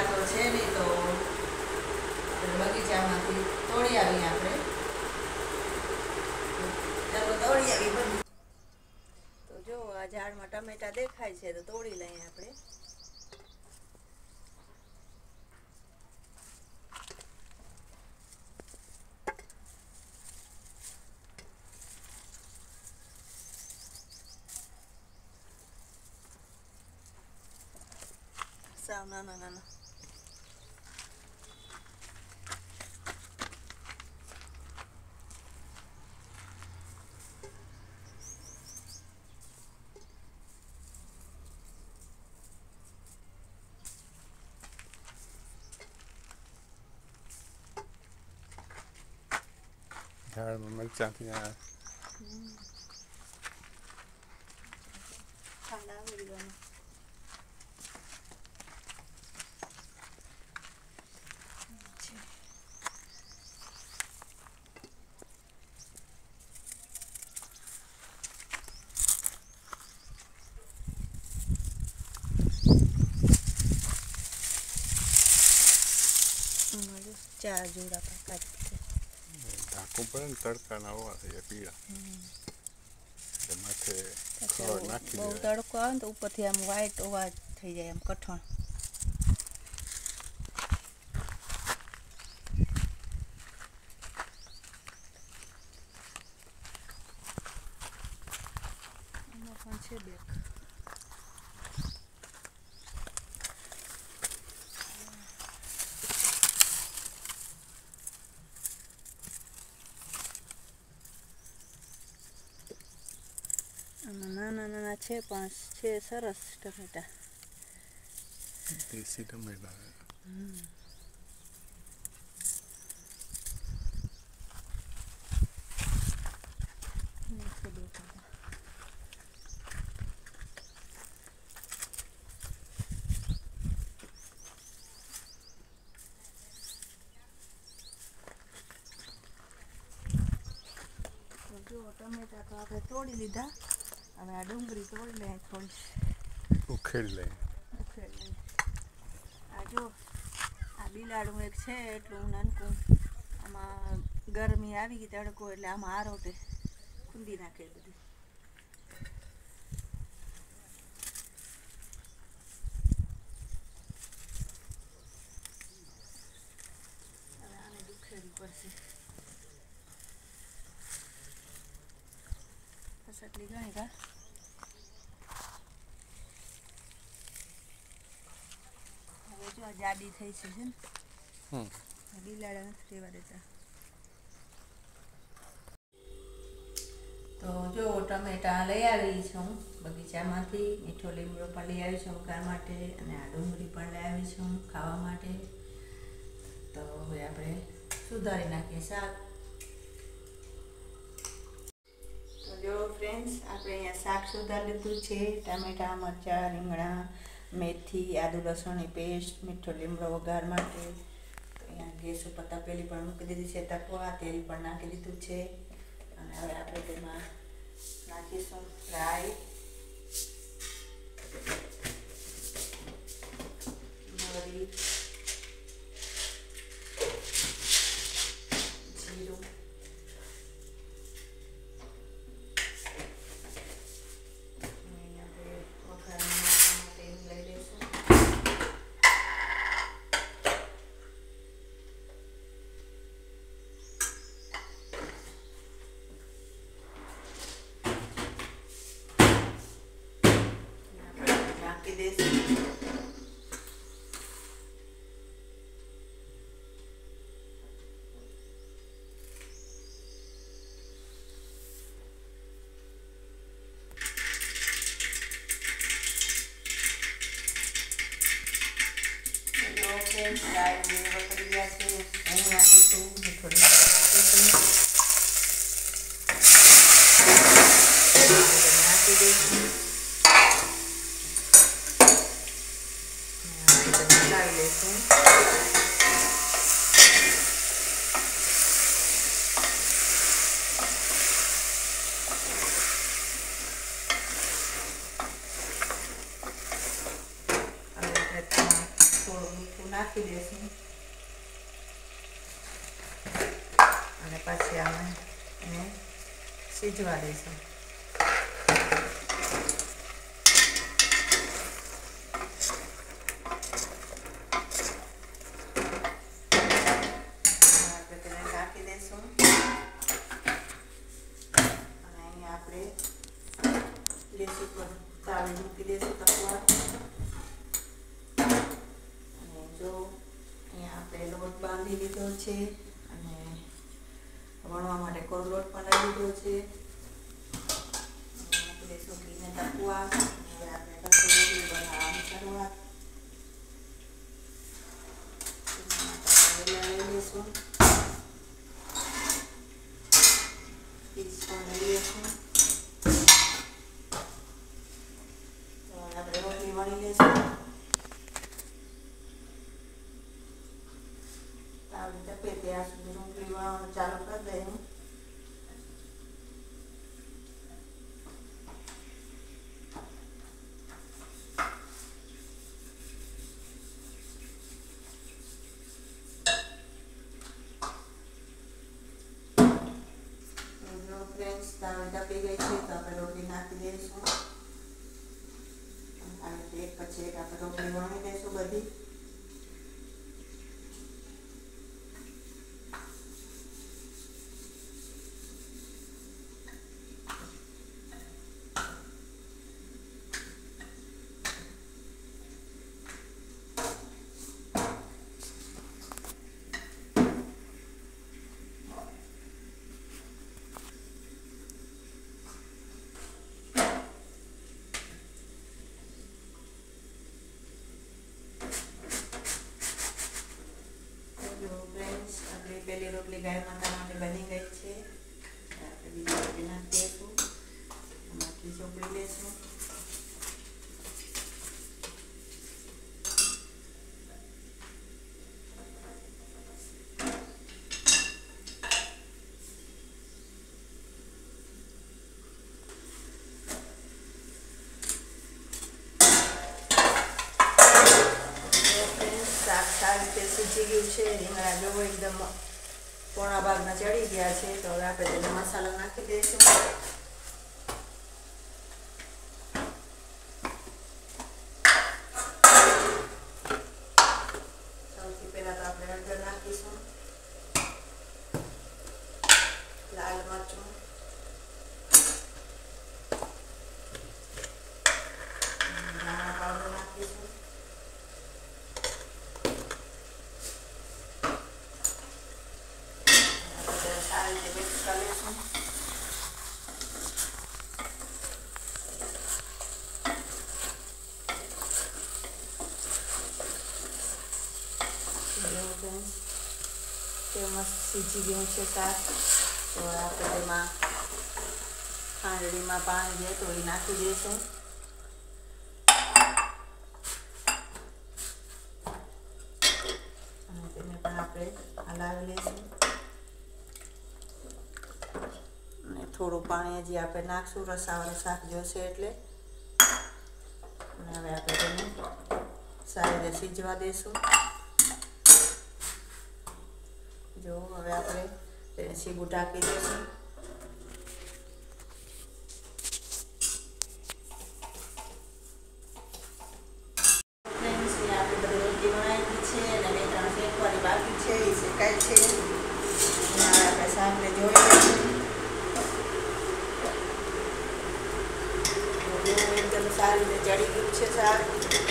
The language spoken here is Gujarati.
ટમેટા તો છે નહીં તો બગીચામાંથી તોડી આવીએ આપણે. તોડી આવી તો જો આ ઝાડમાં ટમેટા દેખાય છે તો તોડી લઈએ આપણે. સાવ નાના નાના. ઝાડમાં મરચાંથી આ ખાંડ આવી ગયો ચાર જોડા પાકા છે ઢાંકવું ને તડકાના હોવા થઈ પીળા એટલે માથે ખડ નાખી બહુ તડકો આવે ને તો ઉપરથી આમ વ્હાઈટ અવાજ થઈ જાય આમ કઠણ એમાં પણ છે બે આમાં નાના નાના છે પણ છે સરસ ટમેટા દેશી ટમેટા ટમેટા તો આપણે તોડી લીધા. હવે આ ડુંગળી તોડી લઈએ થોડી ઉખેડી લઈ ઉખેડી. આ જો આ બિલાડું એક છે એટલું નાનકું. આમાં ગરમી આવી ગઈ તડકો એટલે આમાં આરોટે કુંદી નાખે બધી. પડશે. બસ એટલી ઘણી કા? હવે જો આ જાડી થઈ છે છે ને. બિલાડા નથી રહેવા દેતા. તો જો ટમેટા લઈ આવી છું. બગીચામાંથી મીઠો લીમડો પણ લઈ આવી છું ઘર માટે અને આ ડુંગળી પણ લઈ આવી છું ખાવા માટે. તો હવે આપણે સુધારી નાખીએ શાક તો જો ફ્રેન્ડ્સ આપણે અહીંયા શાક સુધારી લીધું છે. ટામેટા, મરચાં, રીંગણા, મેથી, આદુ, લસણની પેસ્ટ, મીઠો લીમડો વઘાર માટે. અહીંયા ગેસ ઉપર તપેલી પણ મૂકી દીધી છે. તકવા તેલ પણ નાખી દીધું છે. અને હવે આપણે તેમાં નાખીશું રાઈ મરી જીરું અને આપણે વઘારમાં નાખવા માટે એનું લઈ લઈશું આપણે નાખી દઈશું જો ફ્રેન્ડ્સ રાઈ બે વખરી ગયા છે અહીં નાખીશું મીઠો લીમડો નાખીશું નાખી દઈશું અને આપણે તેને હલાવી લઈશું હવે આપણે તેમાં થોડું મીઠું નાખી દઈશું અને પછી અમે એને સીજવા દઈશું ઢાંકી દઈશું અને અહીંયા આપણે ગેસ ઉપર તાવી મૂકી દઈશું તકવા અને જો અહીંયા આપણે લોટ બાંધી લીધો છે અને વણવા માટે કોરલોટ પણ લઈ લીધો છે. લઈ લઈશું. પણ લઈ I don't forgot to remind me, so let. પહેલી રોટલી ગાય માતા માટે બની ગઈ છે. આપણે બીજી રોટલી નાખી દઈશું ચોપડી લઈશું. ગયું છે. રીંગણા જોવો એકદમ પોણા ભાગના ચડી ગયા છે તો હવે આપણે તેને મસાલો નાખી દઈશું સૌથી પહેલા તો આપણે હળદર નાખીશું લાલ મરચું ધાણા પાવડર નાખીશું આપણે સારી રીતે મિક્સ કરી લઈશું તે મસ્ત સીજી ગયું છે શાક તો આપણે તેમાં ખાંડણીમાં પાણી છે તો એ નાખી દઈશું અને તેને પણ આપણે હલાવી લઈશું અને થોડું પાણી હજી આપણે નાખશું રસાવાળું શાક જોશે એટલે અને હવે આપણે તેને સારી રીતે સીજવા દઈશું જો હવે આપણે તેને સીગું ઢાંકી દઈશું સારી રીતે ચડી ગયું છે શાક.